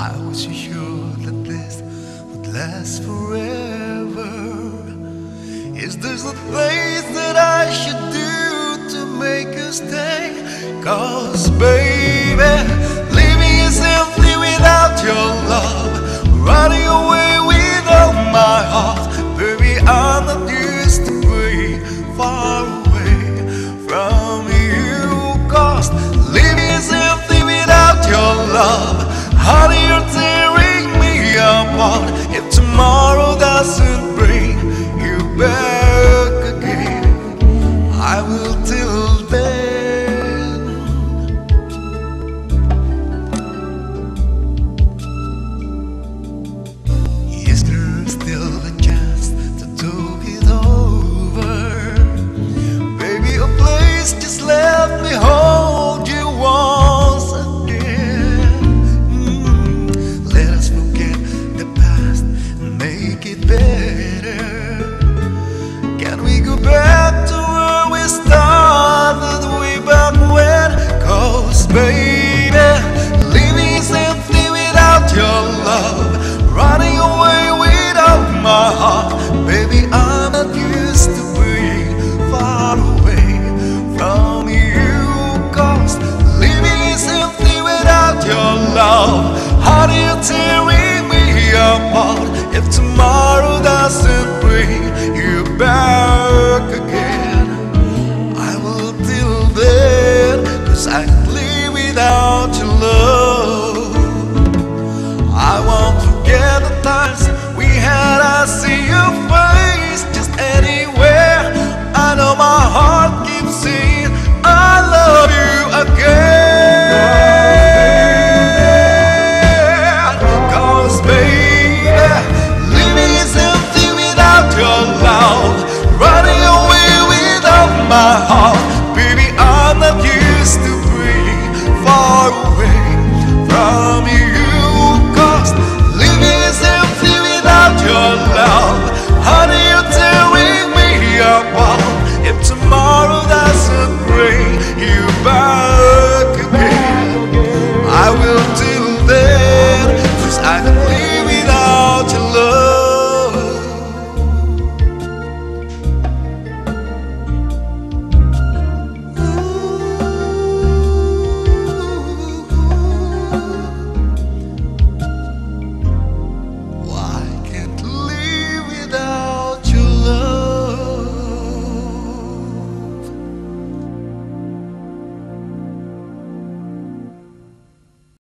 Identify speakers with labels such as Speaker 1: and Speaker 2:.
Speaker 1: I was sure that this would last forever. Is there a place that I should do to make us stay? Cause, baby, living is empty without your love, running away with all my heart. Baby, I'm not you. apart if tomorrow doesn't bring you back again. I will deal then, cause I can't live without your love. I won't forget the times we had, I see you. First.